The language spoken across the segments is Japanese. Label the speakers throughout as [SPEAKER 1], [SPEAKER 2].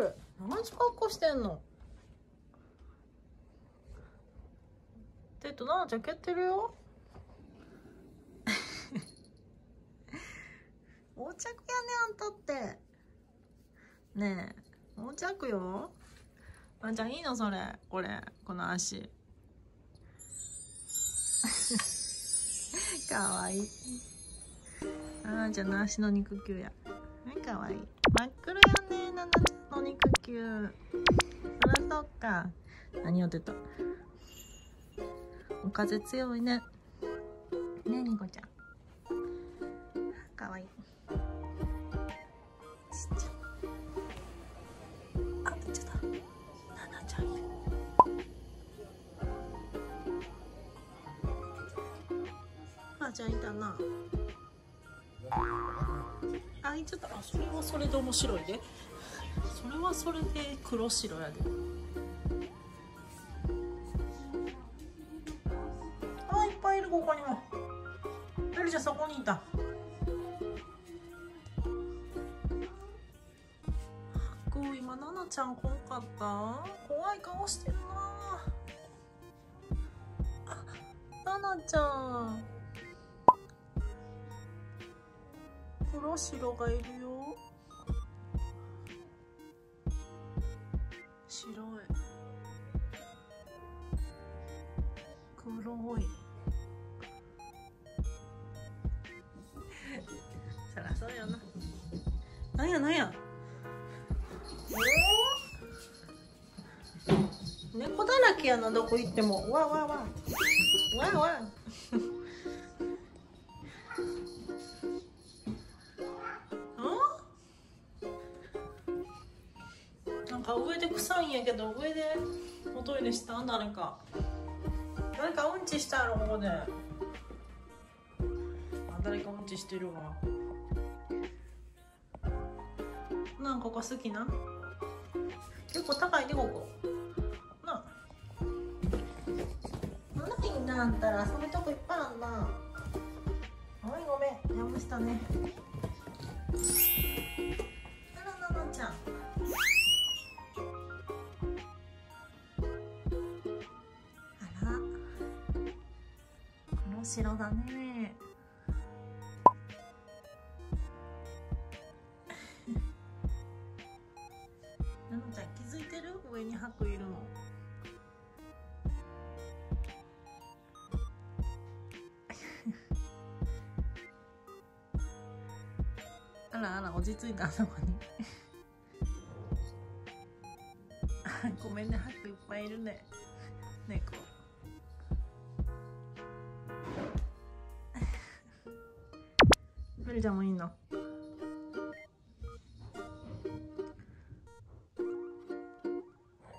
[SPEAKER 1] れ何時格好してんの？テッドナナちゃん蹴ってるよ。横着やねあんたって。ねえ横着よ。あんちゃんいいの？それこれこの足。かわいい。あんちゃんの足の肉球や。はいかわいい真っ黒やねななちゃんの肉球。そらそっか。何を出た。お風強いね。ねニコちゃん。かわいい。ちっちゃあちょっと。ななちゃん。いるあちゃんいたな。あいちょっとあそれはそれで面白いで。それはそれで黒白やで。あいっぱいいるここにも。エルちゃんそこにいた。こう今ナナちゃん来んかった怖い顔してるな。あナナちゃん。黒白がいるよ。白い。黒い。そらそうよな。なんやなんや。お猫だらけやなどこ行っても。わわわ。わわなんか上で臭いんやけど上でおトイレした？誰か誰かうんちしたやろここで。あ誰かうんちしてるわ。なんここ好きな？結構高いでここ。な。ないんだあんたら遊ぶとこいっぱいあんな。はいごめん。邪魔したね。黒白だね。なのちゃん気づいてる？上に白いるの。あらあら落ち着いた あそこにごめんね白いっぱいいるね。猫。ベルちゃんもいいの？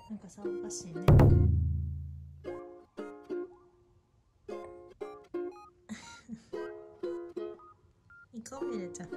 [SPEAKER 1] なんかさおかしいね。行こうベルちゃん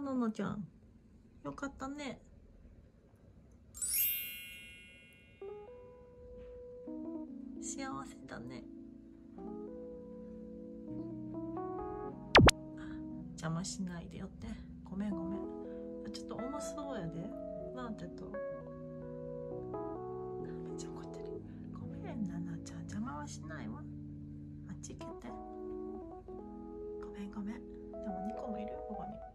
[SPEAKER 1] ののちゃん。よかったね。幸せだね。邪魔しないでよって。ごめんごめん。ちょっと重そうやで。なんてとめっちゃ怒ってる。ごめんななちゃん。邪魔はしないわ。あっち行けて。ごめんごめん。でも2個もいる？よここに。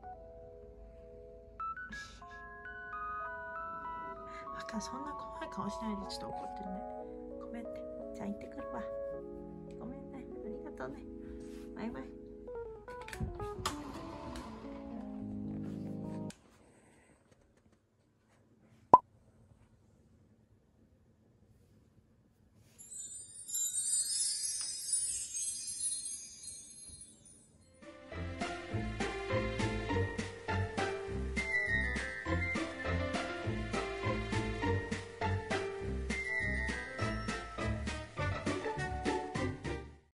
[SPEAKER 1] かそんな怖い顔しないでちょっと怒ってるね。ごめんってじゃあ行ってくるわ。ごめんね。ありがとうね。バイバイ。